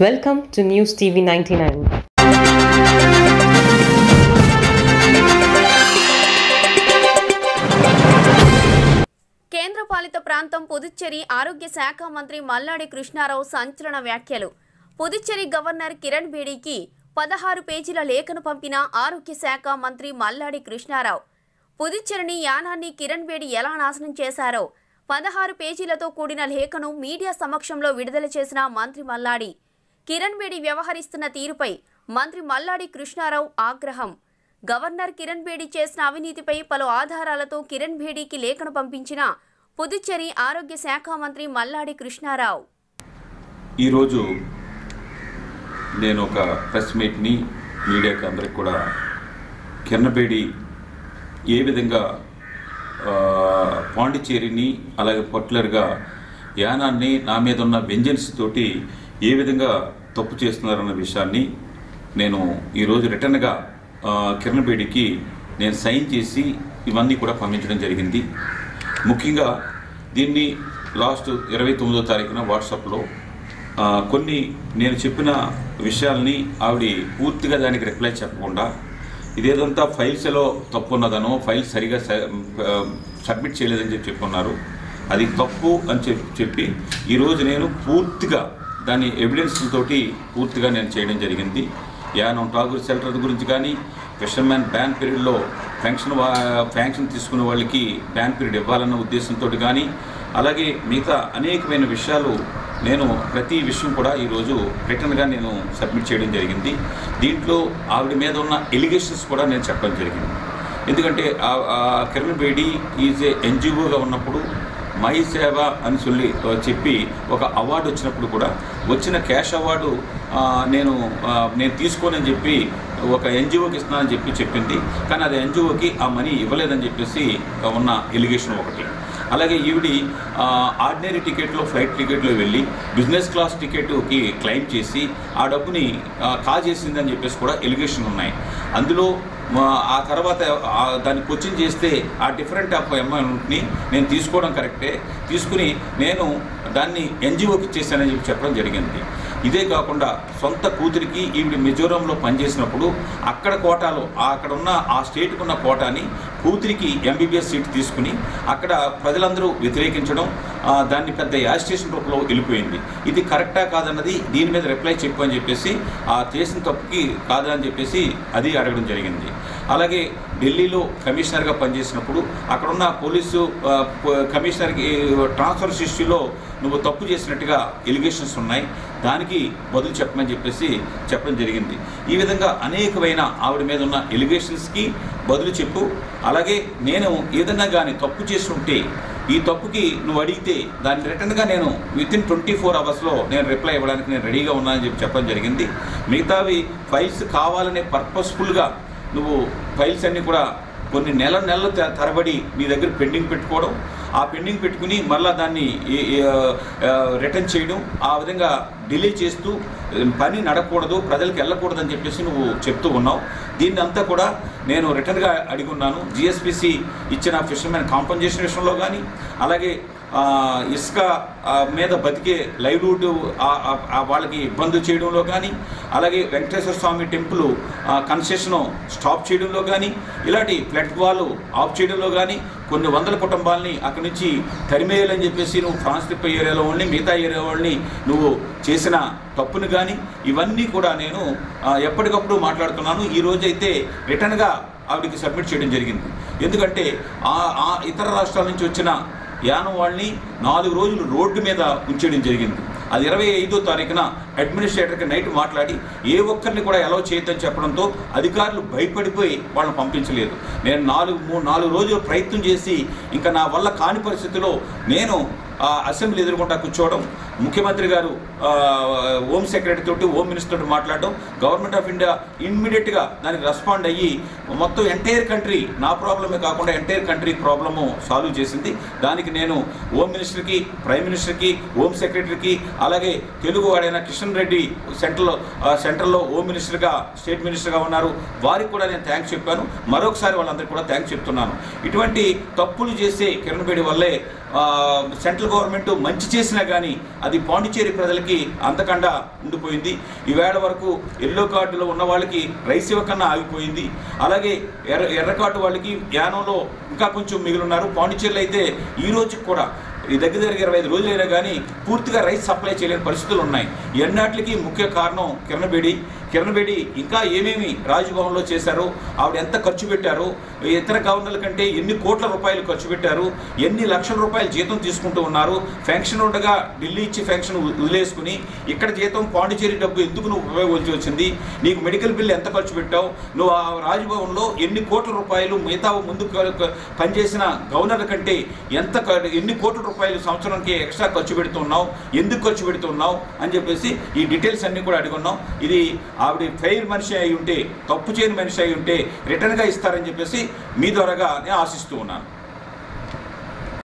Welcome news TV ninety nine కేంద్రపాలిత ప్రాంతం పుదుచ్చేరి ఆరోగ్య శాఖ మంత్రి మల్లాడి కృష్ణారావు సంచలన వ్యాఖ్యలు. పుదుచ్చేరి గవర్నర్ కిరణ్ బేడీకి పదహారు పేజీల లేఖను పంపిన ఆరోగ్య శాఖ మంత్రి మల్లాడి కృష్ణారావు. పుదుచ్చేరిని యానాన్ని కిరణ్ బేడి ఎలా నాశనం చేశారో పదహారు పేజీలతో కూడిన లేఖను మీడియా సమక్షంలో విడుదల చేసిన మంత్రి మల్లాడి కిరణ్ బేడి వ్యవహరిస్తున్న తీరుపై మంత్రి మల్లాడి కృష్ణారావు ఆగ్రహం. గవర్నర్ కిరణ్ బేడి చేసిన అవినీతిపై పలు ఆధారాలతో కిరణ్ బేడీకి లేఖను పంపించిన పుదుచ్చేరి ఆరోగ్య శాఖ మంత్రి మల్లాడి కృష్ణారావు. ఈరోజు నేను ఒక ప్రెస్ మీట్ని మీడియాకి అందరికి కూడా కిరణబేడి ఏ విధంగా పాండిచ్చేరిని పాండిచేరిని అలాగే పర్టికులర్గా యానాన్ని నా మీద ఉన్న వెంజన్స్ తోటి ఏ విధంగా తప్పు చేస్తున్నారన్న విషయాన్ని నేను ఈరోజు రిటర్న్గా కిరణ్ బేడికి నేను సైన్ చేసి ఇవన్నీ కూడా పంపించడం జరిగింది. ముఖ్యంగా దీన్ని లాస్ట్ ఇరవై తొమ్మిదో తారీఖున వాట్సాప్లో కొన్ని నేను చెప్పిన విషయాల్ని ఆవిడ పూర్తిగా దానికి రిప్లై చెప్పకుండా ఇదేదంతా ఫైల్స్లో తప్పు ఉన్నదనో ఫైల్స్ సరిగా సబ్మిట్ చేయలేదని చెప్పి చెప్పున్నారు అది తప్పు అని చెప్పి చెప్పి ఈరోజు నేను పూర్తిగా దాని ఎవిడెన్స్ తోటి పూర్తిగా నేను చేయడం జరిగింది. యానం టాగూర్ షెల్టర్ గురించి కానీ ఫిషర్మ్యాన్ బ్యాన్ పీరియడ్లో ఫెన్షన్ ఫ్యాంక్షన్ తీసుకునే వాళ్ళకి బ్యాన్ పీరియడ్ ఇవ్వాలన్న ఉద్దేశంతో కానీ అలాగే మిగతా అనేకమైన విషయాలు నేను ప్రతి విషయం కూడా ఈరోజు రిటర్న్గా నేను సబ్మిట్ చేయడం జరిగింది. దీంట్లో ఆవిడ మీద ఉన్న ఎలిగేషన్స్ కూడా నేను చెప్పడం జరిగింది. ఎందుకంటే ఆ- కిరణ్ బేడి ఈజ్ ఏ ఎన్జిఓగా ఉన్నప్పుడు మై సేవ అని சொல்லి ఆ, చెప్పి ఒక అవార్డు వచ్చినప్పుడు కూడా వచ్చిన క్యాష్ అవార్డు ఆ, నేను ఆ, నేను తీసుకోనని చెప్పి ఒక ఎన్జిఓకి ఇస్తున్నానని చెప్పి చెప్పింది కానీ అది ఎన్జిఓకి ఆ మనీ ఇవ్వలేదని చెప్పేసి ఉన్న ఎలిగేషన్ ఒకటి అలాగే ఈవిడి ఆర్డినరీ టికెట్లో ఫ్లైట్ టికెట్లో వెళ్ళి బిజినెస్ క్లాస్ టికెట్కి క్లెయిమ్ చేసి ఆ డబ్బుని ఆ, కాజేసిందని చెప్పేసి కూడా ఎలిగేషన్ ఉన్నాయి అందులో మా- ఆ తర్వాత దాన్ని క్వశ్చన్ చేస్తే ఆ డిఫరెంట్ ఆఫ్ అమౌంట్ని నేను తీసుకోవడం కరెక్టే తీసుకుని నేను దాన్ని ఎన్జిఓకి ఇచ్చేసానని చెప్పి చెప్పడం జరిగింది. ఇదే కాకుండా సొంత కూతురికి ఈవిడ మిజోరంలో పనిచేసినప్పుడు అక్కడ కోటాలో అక్కడ ఉన్న ఆ స్టేట్కి ఉన్న కోటాని కూతురికి ఎంబీబీఎస్ సీట్ తీసుకుని అక్కడ ప్రజలందరూ వ్యతిరేకించడం దాన్ని పెద్ద యాజిటేషన్ రూపంలో వెళ్ళిపోయింది. ఇది కరెక్టా కాదన్నది దీని మీద రిప్లై చెప్పు అని చెప్పేసి ఆ చేసిన తప్పుకి కాదని అని చెప్పేసి అది అడగడం జరిగింది. అలాగే ఢిల్లీలో కమిషనర్గా పనిచేసినప్పుడు అక్కడున్న పోలీసు కమిషనర్కి ట్రాన్స్ఫర్ ఇష్యూలో నువ్వు తప్పు చేసినట్టుగా ఎలిగేషన్స్ ఉన్నాయి. దానికి బదులు చెప్పమని చెప్పేసి చెప్పడం జరిగింది. ఈ విధంగా అనేకమైన ఆవిడ మీద ఉన్న ఎలిగేషన్స్కి బదులు చెప్పు. అలాగే నేను ఏదన్నా కానీ తప్పు చేసి ఉంటే ఈ తప్పుకి నువ్వు అడిగితే దాన్ని రిటర్న్గా నేను విత్ ఇన్ ట్వంటీ ఫోర్ అవర్స్లో నేను రిప్లై ఇవ్వడానికి నేను రెడీగా ఉన్నానని చెప్పి చెప్పడం జరిగింది. మిగతావి ఫైల్స్ కావాలనే పర్పస్ఫుల్గా నువ్వు ఫైల్స్ అన్నీ కూడా కొన్ని నెల నెలల త- తరబడి నీ దగ్గర పెండింగ్ పెట్టుకోవడం ఆ పెండింగ్ పెట్టుకుని మళ్ళీ దాన్ని రిటర్న్ చేయడం ఆ విధంగా డిలే చేస్తూ పని నడకూడదు ప్రజలకు వెళ్ళకూడదు అని చెప్పేసి నువ్వు చెప్తూ ఉన్నావు. దీన్ని అంతా కూడా నేను రిటర్న్గా అడిగి ఉన్నాను. జిఎస్పిసి ఇచ్చిన ఫిషర్మెన్ కాంపన్సేషన్ విషయంలో కానీ అలాగే ఇసుక మీద బతికే లైవ్లీహుడ్ వాళ్ళకి ఇబ్బంది చేయడంలో కానీ అలాగే Venkateswara Swamy temple concession stop చేయడంలో కానీ ఇలాంటి ఫ్లడ్ వాళ్ళు ఆఫ్ చేయడంలో కానీ కొన్ని వందల కుటుంబాలని అక్కడి నుంచి తరిమేయాలని చెప్పేసి నువ్వు ఫ్రాన్స్ తిప్ప ఏరియాలో వాళ్ళని మిగతా ఏరియా వాళ్ళని నువ్వు చేసిన తప్పును కానీ ఇవన్నీ కూడా నేను ఎప్పటికప్పుడు మాట్లాడుతున్నాను. ఈ రోజైతే రిటర్న్గా ఆవిడకి సబ్మిట్ చేయడం జరిగింది. ఎందుకంటే ఆ- ఆ ఇతర రాష్ట్రాల నుంచి వచ్చిన యానం వాళ్ళని నాలుగు రోజులు రోడ్డు మీద ఉంచేయడం జరిగింది. అది ఇరవై ఐదో తారీఖున అడ్మినిస్ట్రేటర్కి నైట్ మాట్లాడి ఏ ఒక్కరిని కూడా ఎలా చేయొద్దని చెప్పడంతో అధికారులు భయపడిపోయి వాళ్ళని పంపించలేదు. నేను నాలుగు మూడు నాలుగు రోజులు ప్రయత్నం చేసి ఇంకా నా వల్ల కాని పరిస్థితిలో నేను అసెంబ్లీ ఎదుర్కొంటా కూర్చోవడం ముఖ్యమంత్రి గారు హోమ్ సెక్రటరీ తోటి హోమ్ మినిస్టర్ తోటి మాట్లాడడం గవర్నమెంట్ ఆఫ్ ఇండియా ఇమ్మీడియట్గా దానికి రెస్పాండ్ అయ్యి మొత్తం ఎంటైర్ కంట్రీ నా ప్రాబ్లమే కాకుండా ఎంటైర్ కంట్రీ ప్రాబ్లము సాల్వ్ చేసింది. దానికి నేను హోమ్ మినిస్టర్కి ప్రైమ్ మినిస్టర్కి హోమ్ సెక్రటరీకి అలాగే తెలుగు వాడైన కిషన్ రెడ్డి సెంట్రల్ సెంట్రల్లో హోమ్ మినిస్టర్గా స్టేట్ మినిస్టర్గా ఉన్నారు. వారికి కూడా నేను థ్యాంక్స్ చెప్పాను. మరొకసారి వాళ్ళందరికీ కూడా థ్యాంక్స్ చెప్తున్నాను. ఇటువంటి తప్పులు చేసే కిరణ్ బేడి వల్లే సెంట్రల్ గవర్నమెంట్ మంచి చేసినా కానీ అది పాండిచేరి ప్రజలకి అంతకండా ఉండిపోయింది. ఈవేళ వరకు ఎల్లో కార్డులో ఉన్న వాళ్ళకి రైస్ ఇవ్వకన్నా ఆగిపోయింది. అలాగే ఎర్ర ఎర్ర కార్డు వాళ్ళకి యానంలో ఇంకా కొంచెం మిగిలిన్నారు పాండిచేరిలో అయితే ఈ రోజుకి కూడా ఈ దగ్గర దగ్గర ఇరవై ఐదు రోజులైనా కానీ పూర్తిగా రైస్ సప్లై చేయలేని పరిస్థితులు ఉన్నాయి. ఎన్నాటికి ముఖ్య కారణం కిరణబేడి కిరణబేడి ఇంకా ఏమేమి రాజభవన్లో చేశారో? ఆవిడ ఎంత ఖర్చు పెట్టారో? ఇతర గవర్నర్ల కంటే ఎన్ని కోట్ల రూపాయలు ఖర్చు పెట్టారు? ఎన్ని లక్షల రూపాయలు జీతం తీసుకుంటూ ఉన్నారు? ఫెన్షన్ ఉండగా ఢిల్లీ ఇచ్చి ఫెన్షన్ వదిలేసుకుని ఇక్కడ జీతం పాండిచేరి డబ్బు ఎందుకు నువ్వు ఉపయోగించి వచ్చింది? నీకు మెడికల్ బిల్ ఎంత ఖర్చు పెట్టావు? నువ్వు ఆ రాజభవన్లో ఎన్ని కోట్ల రూపాయలు మిగతా ముందు పనిచేసిన గవర్నర్ల కంటే ఎంత ఎన్ని కోట్ల రూపాయలు సంవత్సరానికి ఎక్స్ట్రా ఖర్చు పెడుతున్నావు ఎందుకు ఖర్చు పెడుతున్నావు అని చెప్పేసి ఈ డీటెయిల్స్ అన్నీ కూడా అడుగున్నాం. ఇది ఆవిడ ఫెయిర్ మనిషి అయి ఉంటే తప్పు చేయని మనిషి అయి ఉంటే రిటర్న్గా ఇస్తారని చెప్పేసి మీ ద్వారాగా నేను ఆశిస్తూ ఉన్నాను.